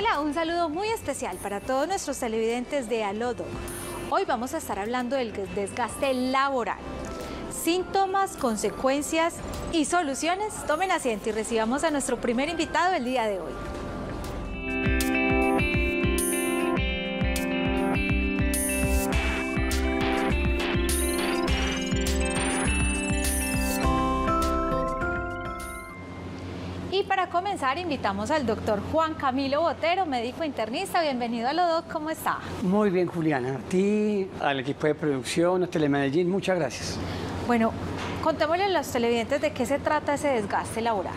Hola, un saludo muy especial para todos nuestros televidentes de Alodo. Hoy vamos a estar hablando del desgaste laboral. Síntomas, consecuencias y soluciones. Tomen asiento y recibamos a nuestro primer invitado el día de hoy. Comenzar, invitamos al doctor Juan Camilo Botero, médico internista. Bienvenido a Lodoc, ¿cómo está? Muy bien, Juliana. A ti, al equipo de producción, a Telemedellín, muchas gracias. Bueno, contémosle a los televidentes de qué se trata ese desgaste laboral.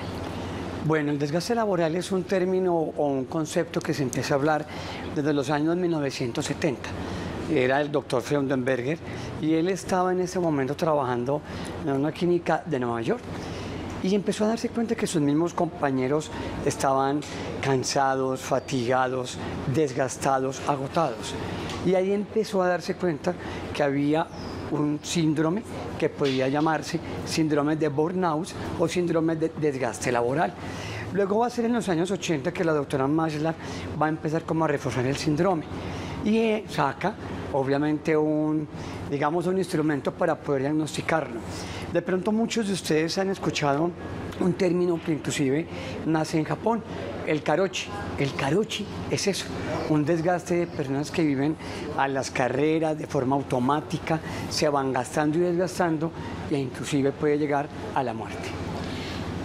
Bueno, el desgaste laboral es un término o un concepto que se empieza a hablar desde los años 1970 era el doctor Freudenberger y él estaba en ese momento trabajando en una clínica de Nueva York y empezó a darse cuenta que sus mismos compañeros estaban cansados, fatigados, desgastados, agotados. Y ahí empezó a darse cuenta que había un síndrome que podía llamarse síndrome de burnout o síndrome de desgaste laboral. Luego va a ser en los años 80 que la doctora Maslar va a empezar como a reforzar el síndrome y eh, saca obviamente un, digamos, un instrumento para poder diagnosticarlo. De pronto muchos de ustedes han escuchado un término que inclusive nace en Japón, el karochi. El karochi es eso, un desgaste de personas que viven a las carreras de forma automática, se van gastando y desgastando e inclusive puede llegar a la muerte.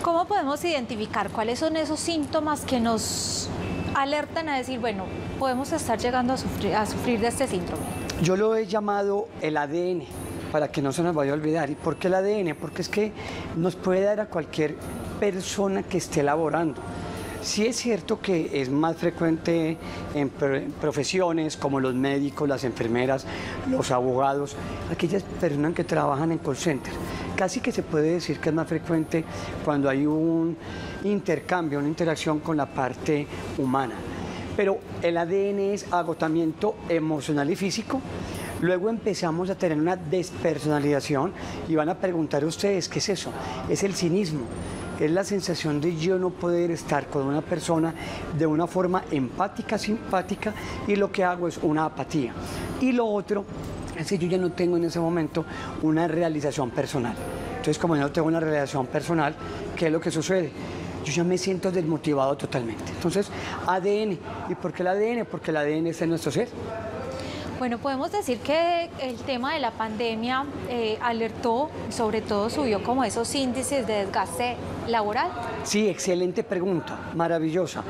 ¿Cómo podemos identificar cuáles son esos síntomas que nos alertan a decir, bueno, podemos estar llegando a sufrir, a sufrir de este síndrome? Yo lo he llamado el ADN para que no se nos vaya a olvidar. ¿Y por qué el ADN? Porque es que nos puede dar a cualquier persona que esté laborando. Sí es cierto que es más frecuente en profesiones como los médicos, las enfermeras, los abogados, aquellas personas que trabajan en call center. Casi que se puede decir que es más frecuente cuando hay un intercambio, una interacción con la parte humana. Pero el ADN es agotamiento emocional y físico, Luego empezamos a tener una despersonalización y van a preguntar ustedes, ¿qué es eso? Es el cinismo, es la sensación de yo no poder estar con una persona de una forma empática, simpática y lo que hago es una apatía. Y lo otro es que yo ya no tengo en ese momento una realización personal. Entonces, como yo no tengo una realización personal, ¿qué es lo que sucede? Yo ya me siento desmotivado totalmente. Entonces, ADN. ¿Y por qué el ADN? Porque el ADN es en nuestro ser. Bueno, podemos decir que el tema de la pandemia eh, alertó, sobre todo subió como esos índices de desgaste laboral. Sí, excelente pregunta, maravillosa.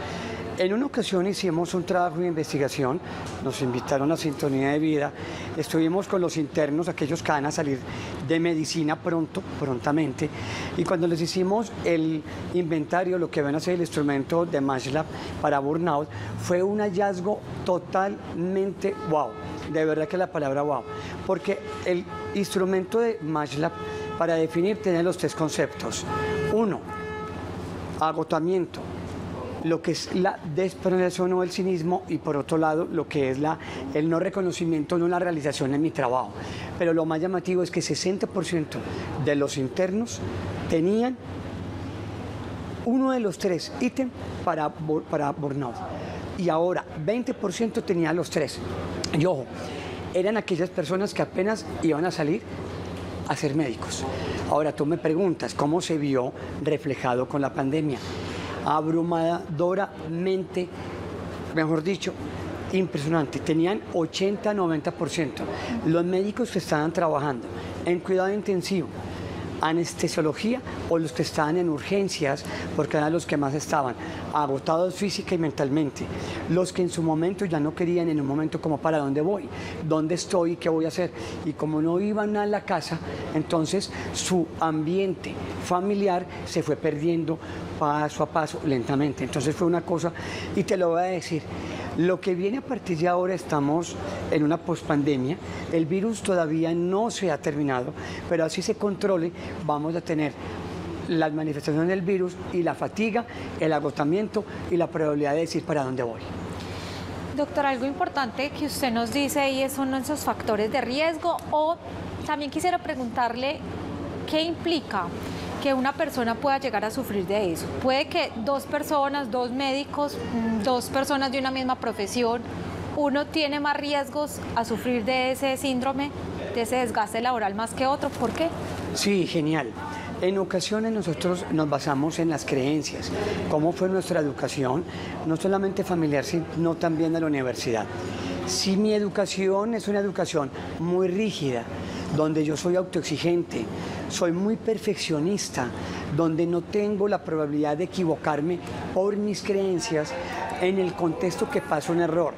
En una ocasión hicimos un trabajo de investigación, nos invitaron a Sintonía de Vida, estuvimos con los internos, aquellos que van a salir de medicina pronto, prontamente, y cuando les hicimos el inventario, lo que van a ser el instrumento de MASHLAB para burnout, fue un hallazgo totalmente wow de verdad que la palabra wow, porque el instrumento de MATLAB para definir tiene los tres conceptos. Uno, agotamiento, lo que es la despersonalización o el cinismo y por otro lado lo que es el no reconocimiento, no la realización en mi trabajo. Pero lo más llamativo es que 60% de los internos tenían uno de los tres ítems para, para burnout y ahora 20% tenía los tres. Y ojo, eran aquellas personas que apenas iban a salir a ser médicos. Ahora tú me preguntas, ¿cómo se vio reflejado con la pandemia? Abrumadoramente, mejor dicho, impresionante. Tenían 80-90%. Los médicos que estaban trabajando en cuidado intensivo, anestesiología o los que estaban en urgencias, porque eran los que más estaban agotados física y mentalmente, los que en su momento ya no querían en un momento como para dónde voy, dónde estoy, qué voy a hacer, y como no iban a la casa, entonces su ambiente familiar se fue perdiendo paso a paso, lentamente. Entonces fue una cosa, y te lo voy a decir, lo que viene a partir de ahora estamos en una pospandemia, el virus todavía no se ha terminado, pero así se controle, vamos a tener las manifestaciones del virus y la fatiga, el agotamiento y la probabilidad de decir para dónde voy. Doctor, algo importante que usted nos dice y son esos factores de riesgo o también quisiera preguntarle qué implica que una persona pueda llegar a sufrir de eso? Puede que dos personas, dos médicos, mm, dos personas de una misma profesión, uno tiene más riesgos a sufrir de ese síndrome, de ese desgaste laboral más que otro. ¿Por qué? Sí, genial. En ocasiones nosotros nos basamos en las creencias, cómo fue nuestra educación, no solamente familiar, sino también a la universidad. Si mi educación es una educación muy rígida, donde yo soy autoexigente, soy muy perfeccionista, donde no tengo la probabilidad de equivocarme por mis creencias en el contexto que pasa un error,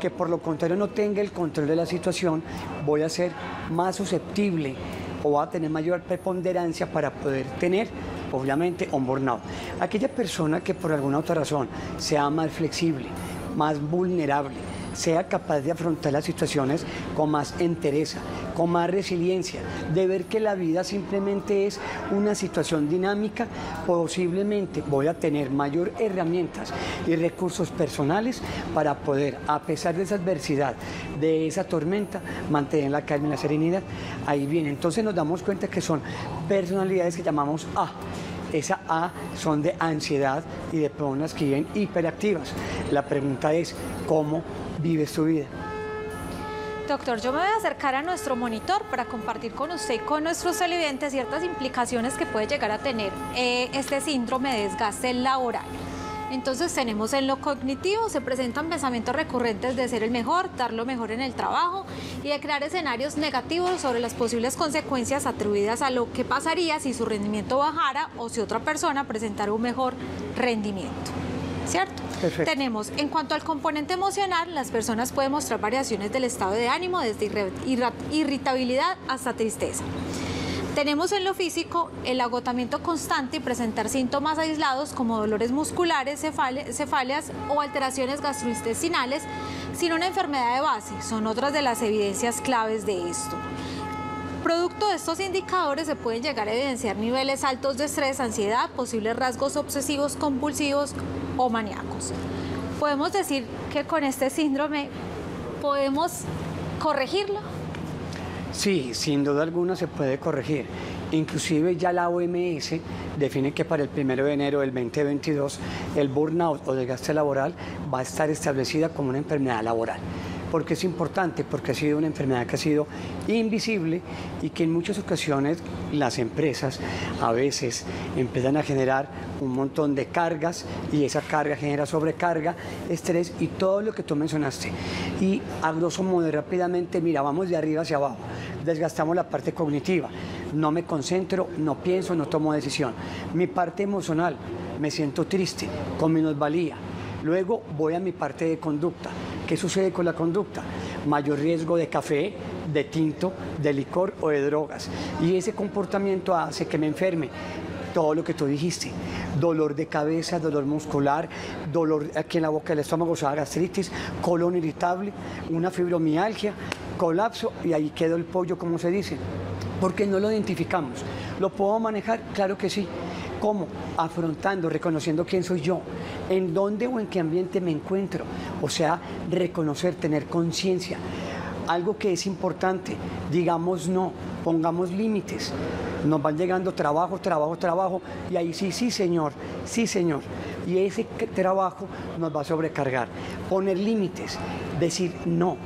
que por lo contrario no tenga el control de la situación, voy a ser más susceptible o va a tener mayor preponderancia para poder tener, obviamente, un burnout. Aquella persona que por alguna otra razón sea más flexible, más vulnerable, sea capaz de afrontar las situaciones con más entereza, con más resiliencia, de ver que la vida simplemente es una situación dinámica, posiblemente voy a tener mayor herramientas y recursos personales para poder, a pesar de esa adversidad, de esa tormenta, mantener la calma y la serenidad. Ahí viene. Entonces nos damos cuenta que son personalidades que llamamos A esa A son de ansiedad y de personas que viven hiperactivas. La pregunta es, ¿cómo vives tu vida? Doctor, yo me voy a acercar a nuestro monitor para compartir con usted y con nuestros televidentes ciertas implicaciones que puede llegar a tener eh, este síndrome de desgaste laboral. Entonces tenemos en lo cognitivo, se presentan pensamientos recurrentes de ser el mejor, dar lo mejor en el trabajo y de crear escenarios negativos sobre las posibles consecuencias atribuidas a lo que pasaría si su rendimiento bajara o si otra persona presentara un mejor rendimiento. ¿Cierto? Tenemos, en cuanto al componente emocional, las personas pueden mostrar variaciones del estado de ánimo, desde irritabilidad hasta tristeza. Tenemos en lo físico el agotamiento constante y presentar síntomas aislados como dolores musculares, cefalias o alteraciones gastrointestinales sin una enfermedad de base. Son otras de las evidencias claves de esto. Producto de estos indicadores se pueden llegar a evidenciar niveles altos de estrés, ansiedad, posibles rasgos obsesivos compulsivos o maníacos. Podemos decir que con este síndrome podemos corregirlo. Sí, sin duda alguna se puede corregir. Inclusive ya la OMS define que para el 1 de enero del 2022 el burnout o desgaste laboral va a estar establecida como una enfermedad laboral. ¿Por qué es importante? Porque ha sido una enfermedad que ha sido invisible y que en muchas ocasiones las empresas a veces empiezan a generar un montón de cargas y esa carga genera sobrecarga, estrés y todo lo que tú mencionaste. Y a grosso modo rápidamente, mira, vamos de arriba hacia abajo, desgastamos la parte cognitiva, no me concentro, no pienso, no tomo decisión. Mi parte emocional, me siento triste, con minusvalía. Luego voy a mi parte de conducta ¿Qué sucede con la conducta? Mayor riesgo de café, de tinto, de licor o de drogas. Y ese comportamiento hace que me enferme. Todo lo que tú dijiste, dolor de cabeza, dolor muscular, dolor aquí en la boca del estómago, o sea, gastritis, colon irritable, una fibromialgia, colapso y ahí quedó el pollo, como se dice. Porque no lo identificamos. ¿Lo puedo manejar? Claro que sí. ¿Cómo? Afrontando, reconociendo quién soy yo, en dónde o en qué ambiente me encuentro. O sea, reconocer, tener conciencia. Algo que es importante, digamos no, pongamos límites. Nos van llegando trabajo, trabajo, trabajo, y ahí sí, sí, señor, sí, señor. Y ese trabajo nos va a sobrecargar. Poner límites, decir no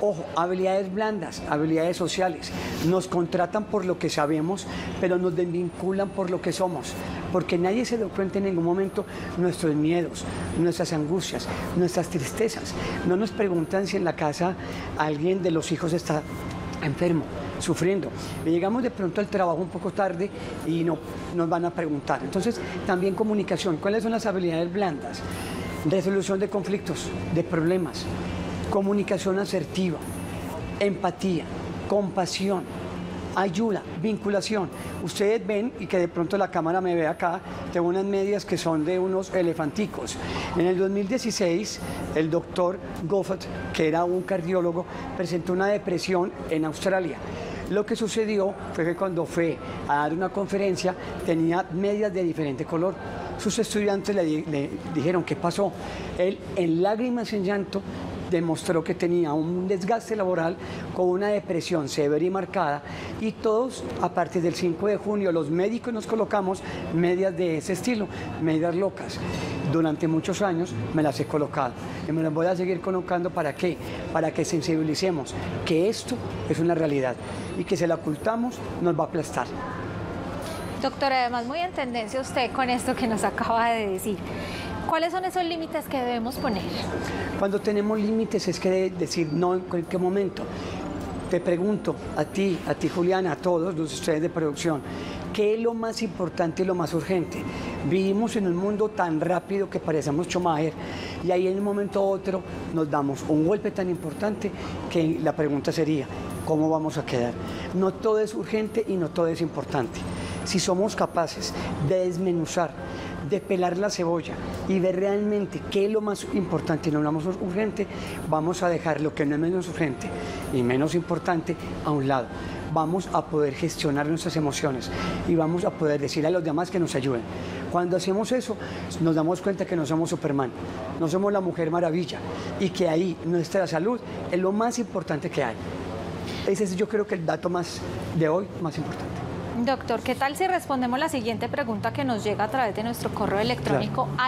Ojo, habilidades blandas, habilidades sociales. Nos contratan por lo que sabemos, pero nos desvinculan por lo que somos. Porque nadie se dio cuenta en ningún momento nuestros miedos, nuestras angustias, nuestras tristezas. No nos preguntan si en la casa alguien de los hijos está enfermo, sufriendo. llegamos de pronto al trabajo un poco tarde y no nos van a preguntar. Entonces, también comunicación. ¿Cuáles son las habilidades blandas? Resolución de conflictos, de problemas, comunicación asertiva, empatía, compasión, ayuda, vinculación. Ustedes ven, y que de pronto la cámara me ve acá, tengo unas medias que son de unos elefanticos. En el 2016, el doctor Goffat, que era un cardiólogo, presentó una depresión en Australia. Lo que sucedió fue que cuando fue a dar una conferencia tenía medias de diferente color. Sus estudiantes le dijeron, ¿qué pasó? Él, en lágrimas, en llanto, demostró que tenía un desgaste laboral con una depresión severa y marcada y todos a partir del 5 de junio los médicos nos colocamos medias de ese estilo, medias locas. Durante muchos años me las he colocado y me las voy a seguir colocando para qué? Para que sensibilicemos que esto es una realidad y que si la ocultamos nos va a aplastar. Doctora, además muy en tendencia usted con esto que nos acaba de decir. ¿Cuáles son esos límites que debemos poner? Cuando tenemos límites es que decir no en cualquier momento. Te pregunto a ti, a ti Juliana, a todos los ustedes de producción, ¿qué es lo más importante y lo más urgente? Vivimos en un mundo tan rápido que parecemos Schumacher y ahí en un momento u otro nos damos un golpe tan importante que la pregunta sería, ¿cómo vamos a quedar? No todo es urgente y no todo es importante. Si somos capaces de desmenuzar, de pelar la cebolla y ver realmente qué es lo más importante y no lo más urgente, vamos a dejar lo que no es menos urgente y menos importante a un lado. Vamos a poder gestionar nuestras emociones y vamos a poder decirle a los demás que nos ayuden. Cuando hacemos eso, nos damos cuenta que no somos Superman, no somos la mujer maravilla y que ahí nuestra salud es lo más importante que hay. Ese es yo creo que el dato más de hoy más importante. Doctor, ¿qué tal si respondemos la siguiente pregunta que nos llega a través de nuestro correo electrónico claro.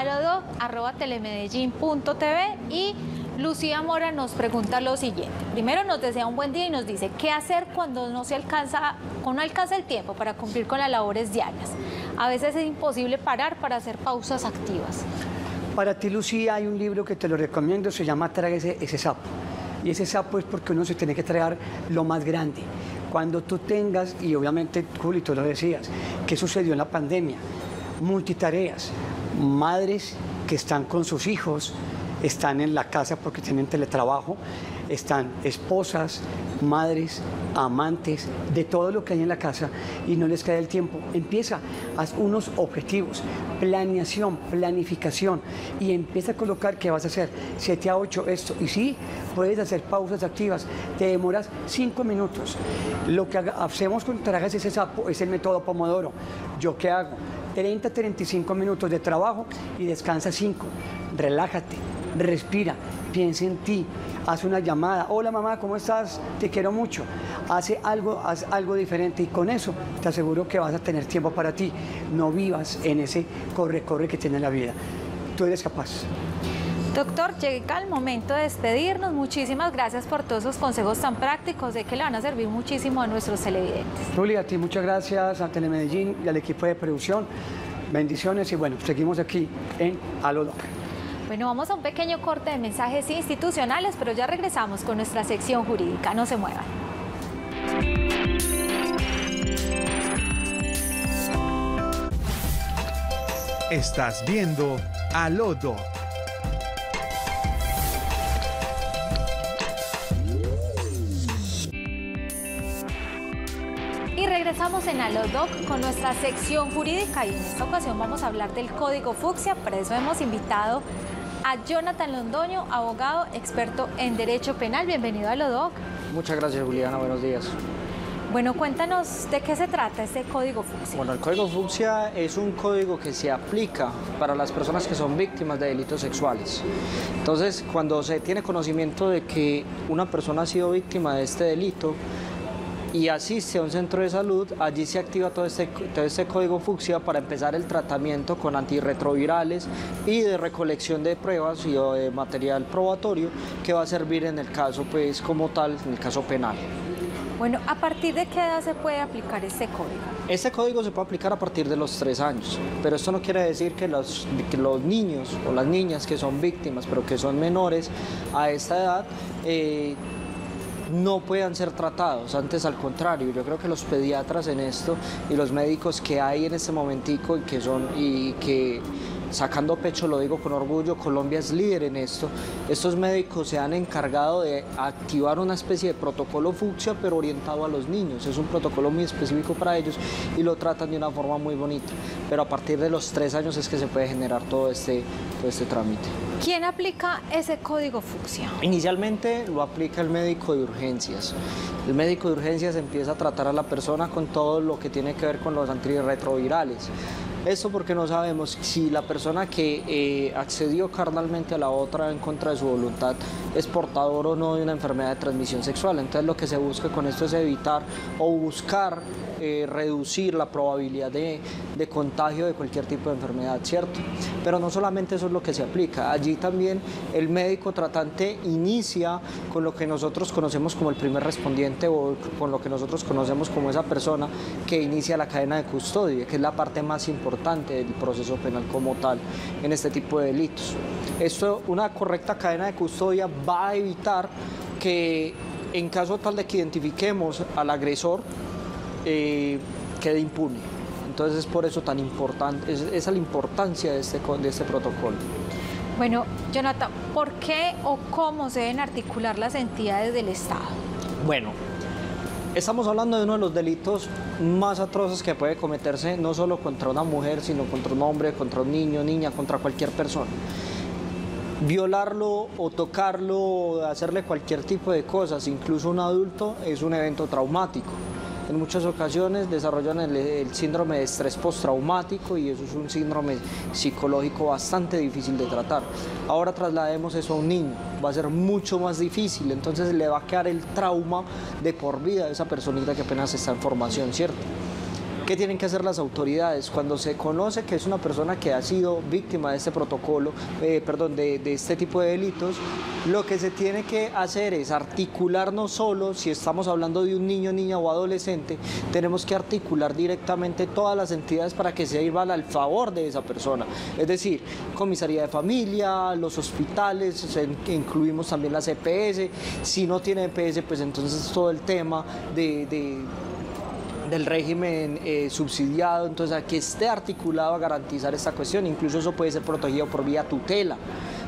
y Lucía Mora nos pregunta lo siguiente. Primero nos desea un buen día y nos dice qué hacer cuando no se alcanza, no alcanza el tiempo para cumplir con las labores diarias. A veces es imposible parar para hacer pausas activas. Para ti, Lucía, hay un libro que te lo recomiendo, se llama Tráguese ese sapo. Y ese sapo es porque uno se tiene que tragar lo más grande. Cuando tú tengas, y obviamente, Juli, tú lo decías, ¿qué sucedió en la pandemia? Multitareas, madres que están con sus hijos, están en la casa porque tienen teletrabajo, están esposas, madres, amantes, de todo lo que hay en la casa y no les queda el tiempo. Empieza, haz unos objetivos, planeación, planificación y empieza a colocar qué vas a hacer, 7 a 8 esto. Y sí, puedes hacer pausas activas, te demoras 5 minutos. Lo que hacemos con trajes ese sapo es el método Pomodoro. ¿Yo qué hago? 30, 35 minutos de trabajo y descansa 5. Relájate, respira, piensa en ti, haz una llamada, hola mamá, ¿cómo estás? Te quiero mucho. Hace algo, haz algo diferente y con eso te aseguro que vas a tener tiempo para ti. No vivas en ese corre-corre que tiene la vida. Tú eres capaz. Doctor, llega el momento de despedirnos. Muchísimas gracias por todos esos consejos tan prácticos. de que le van a servir muchísimo a nuestros televidentes. Julia, a ti muchas gracias, a Telemedellín y al equipo de producción. Bendiciones y bueno, seguimos aquí en Alodoc. Bueno, vamos a un pequeño corte de mensajes institucionales, pero ya regresamos con nuestra sección jurídica. No se muevan. Estás viendo Alodo. Y regresamos en Alodoc con nuestra sección jurídica y en esta ocasión vamos a hablar del Código Fucsia, para eso hemos invitado a Jonathan Londoño, abogado experto en Derecho Penal. Bienvenido a Lodoc. Muchas gracias, Juliana. Buenos días. Bueno, cuéntanos de qué se trata este Código Fucsia. Bueno, el Código Fucsia es un código que se aplica para las personas que son víctimas de delitos sexuales. Entonces, cuando se tiene conocimiento de que una persona ha sido víctima de este delito, y asiste a un centro de salud, allí se activa todo este, todo este código fucsia para empezar el tratamiento con antirretrovirales y de recolección de pruebas y de material probatorio que va a servir en el caso, pues como tal, en el caso penal. Bueno, ¿a partir de qué edad se puede aplicar este código? Este código se puede aplicar a partir de los tres años, pero esto no quiere decir que los, que los niños o las niñas que son víctimas, pero que son menores a esta edad, eh, no puedan ser tratados, antes al contrario, yo creo que los pediatras en esto y los médicos que hay en este momentico y que son y que sacando pecho, lo digo con orgullo, Colombia es líder en esto. Estos médicos se han encargado de activar una especie de protocolo fucsia, pero orientado a los niños. Es un protocolo muy específico para ellos y lo tratan de una forma muy bonita. Pero a partir de los tres años es que se puede generar todo este, todo este trámite. ¿Quién aplica ese código fucsia? Inicialmente lo aplica el médico de urgencias. El médico de urgencias empieza a tratar a la persona con todo lo que tiene que ver con los antirretrovirales Esto porque no sabemos si la persona que eh, accedió carnalmente a la otra en contra de su voluntad es portador o no de una enfermedad de transmisión sexual. Entonces lo que se busca con esto es evitar o buscar eh, reducir la probabilidad de, de, contagio de cualquier tipo de enfermedad, ¿cierto? Pero no solamente eso es lo que se aplica, allí también el médico tratante inicia con lo que nosotros conocemos como el primer respondiente o con lo que nosotros conocemos como esa persona que inicia la cadena de custodia, que es la parte más importante del proceso penal como tal en este tipo de delitos. Esto, una correcta cadena de custodia va a evitar que en caso tal de que identifiquemos al agresor, eh, quede impune. Entonces es por eso tan importante, es, esa es la importancia de este, de este protocolo. Bueno, Jonathan, ¿por qué o cómo se deben articular las entidades del Estado? Bueno, estamos hablando de uno de los delitos más atroces que puede cometerse no solo contra una mujer, sino contra un hombre, contra un niño, niña, contra cualquier persona. Violarlo o tocarlo, hacerle cualquier tipo de cosas, incluso un adulto, es un evento traumático en muchas ocasiones desarrollan el, síndrome de estrés postraumático y eso es un síndrome psicológico bastante difícil de tratar. Ahora traslademos eso a un niño, va a ser mucho más difícil, entonces le va a quedar el trauma de por vida a esa personita que apenas está en formación, ¿cierto? ¿Qué tienen que hacer las autoridades? Cuando se conoce que es una persona que ha sido víctima de este protocolo, eh, perdón, de, este tipo de delitos, lo que se tiene que hacer es articular no solo, si estamos hablando de un niño, niña o adolescente, tenemos que articular directamente todas las entidades para que se sirvan al favor de esa persona. Es decir, comisaría de familia, los hospitales, incluimos también las EPS, si no tiene EPS, pues entonces todo el tema de del régimen eh, subsidiado, entonces a que esté articulado a garantizar esta cuestión, incluso eso puede ser protegido por vía tutela,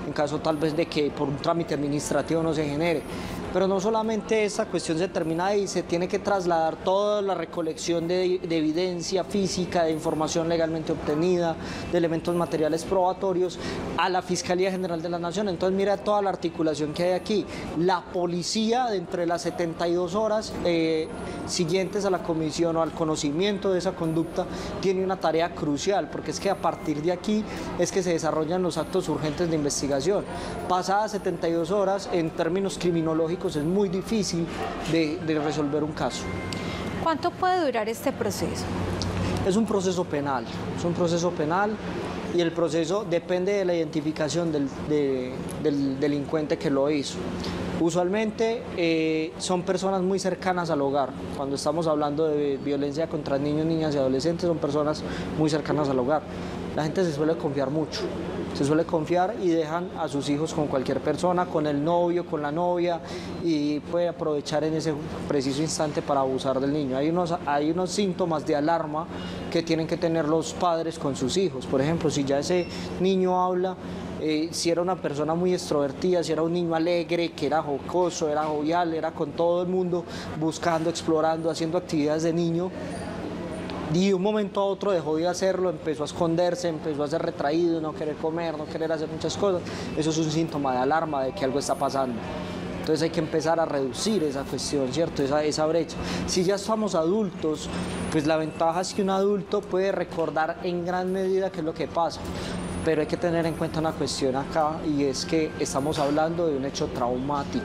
en caso tal vez de que por un trámite administrativo no se genere. Pero no solamente esa cuestión se termina ahí, se tiene que trasladar toda la recolección de, evidencia física, de información legalmente obtenida, de elementos materiales probatorios a la Fiscalía General de la Nación. Entonces mira toda la articulación que hay aquí. La policía, de las 72 horas eh, siguientes a la comisión o al conocimiento de esa conducta, tiene una tarea crucial, porque es que a partir de aquí es que se desarrollan los actos urgentes de investigación. Pasadas 72 horas, en términos criminológicos, es muy difícil de, resolver un caso. ¿Cuánto puede durar este proceso? Es un proceso penal, es un proceso penal y el proceso depende de la identificación del, del delincuente que lo hizo. Usualmente eh, son personas muy cercanas al hogar. Cuando estamos hablando de violencia contra niños, niñas y adolescentes, son personas muy cercanas al hogar. La gente se suele confiar mucho se suele confiar y dejan a sus hijos con cualquier persona, con el novio, con la novia y puede aprovechar en ese preciso instante para abusar del niño. Hay unos, hay unos síntomas de alarma que tienen que tener los padres con sus hijos. Por ejemplo, si ya ese niño habla, eh, si era una persona muy extrovertida, si era un niño alegre, que era jocoso, era jovial, era con todo el mundo buscando, explorando, haciendo actividades de niño, y de un momento a otro dejó de hacerlo, empezó a esconderse, empezó a ser retraído, no querer comer, no querer hacer muchas cosas. Eso es un síntoma de alarma de que algo está pasando. Entonces hay que empezar a reducir esa cuestión, ¿cierto? Esa, esa brecha. Si ya somos adultos, pues la ventaja es que un adulto puede recordar en gran medida qué es lo que pasa. Pero hay que tener en cuenta una cuestión acá y es que estamos hablando de un hecho traumático.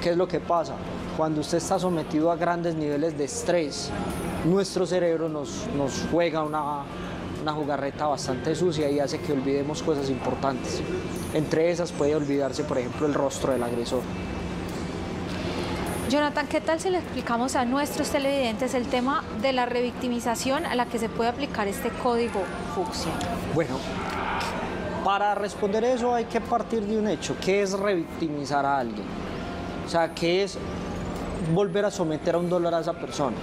¿Qué es lo que pasa? Cuando usted está sometido a grandes niveles de estrés, nuestro cerebro nos, nos juega una, una jugarreta bastante sucia y hace que olvidemos cosas importantes. Entre esas puede olvidarse, por ejemplo, el rostro del agresor. Jonathan, ¿qué tal si le explicamos a nuestros televidentes el tema de la revictimización a la que se puede aplicar este código fucsia? Bueno, para responder eso hay que partir de un hecho, ¿qué es revictimizar a alguien? O sea, ¿qué es volver a someter a un dolor a esa persona?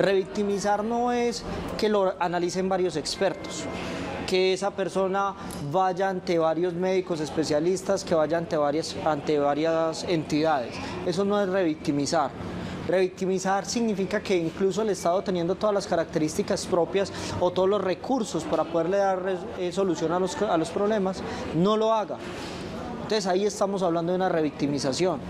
Revictimizar no es que lo analicen varios expertos, que esa persona vaya ante varios médicos especialistas, que vaya ante varias, ante varias entidades. Eso no es revictimizar. Revictimizar significa que incluso el Estado teniendo todas las características propias o todos los recursos para poderle dar eh, solución a los, a los problemas, no lo haga. Entonces ahí estamos hablando de una revictimización.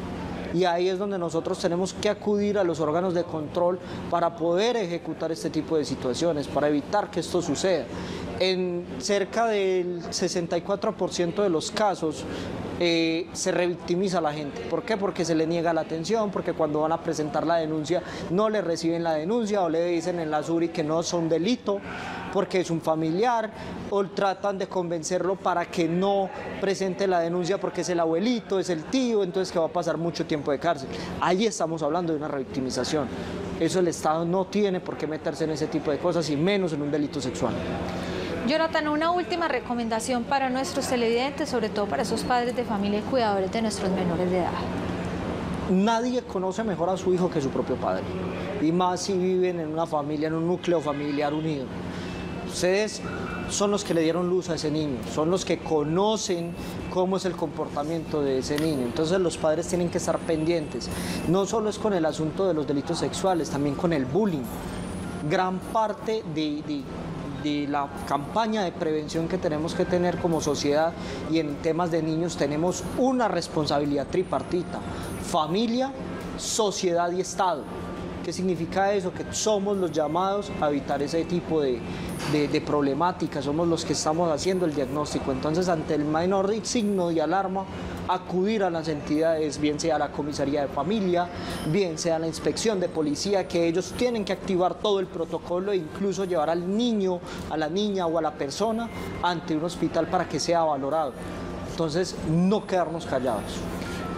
Y ahí es donde nosotros tenemos que acudir a los órganos de control para poder ejecutar este tipo de situaciones, para evitar que esto suceda. En cerca del 64% de los casos eh, se revictimiza a la gente. ¿Por qué? Porque se le niega la atención, porque cuando van a presentar la denuncia no le reciben la denuncia o le dicen en la SURI que no son delito porque es un familiar o tratan de convencerlo para que no presente la denuncia porque es el abuelito, es el tío, entonces que va a pasar mucho tiempo de cárcel. Ahí estamos hablando de una revictimización. Eso el Estado no tiene por qué meterse en ese tipo de cosas y menos en un delito sexual. Jonathan, una última recomendación para nuestros televidentes, sobre todo para esos padres de familia y cuidadores de nuestros menores de edad. Nadie conoce mejor a su hijo que su propio padre, y más si viven en una familia, en un núcleo familiar unido. Ustedes son los que le dieron luz a ese niño, son los que conocen cómo es el comportamiento de ese niño. Entonces los padres tienen que estar pendientes. No solo es con el asunto de los delitos sexuales, también con el bullying. Gran parte de, de la campaña de prevención que tenemos que tener como sociedad y en temas de niños tenemos una responsabilidad tripartita, familia, sociedad y Estado. ¿Qué significa eso? Que somos los llamados a evitar ese tipo de, de, problemáticas, somos los que estamos haciendo el diagnóstico. Entonces, ante el menor signo de alarma, acudir a las entidades, bien sea la comisaría de familia, bien sea la inspección de policía, que ellos tienen que activar todo el protocolo e incluso llevar al niño, a la niña o a la persona ante un hospital para que sea valorado. Entonces, no quedarnos callados.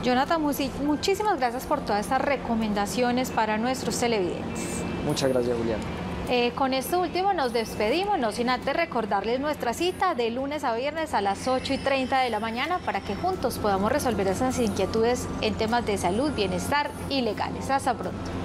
Jonathan muchísimas gracias por todas estas recomendaciones para nuestros televidentes. Muchas gracias, Julián. Eh, con esto último nos despedimos, no sin antes recordarles nuestra cita de lunes a viernes a las 8 y 30 de la mañana para que juntos podamos resolver esas inquietudes en temas de salud, bienestar y legales. Hasta pronto.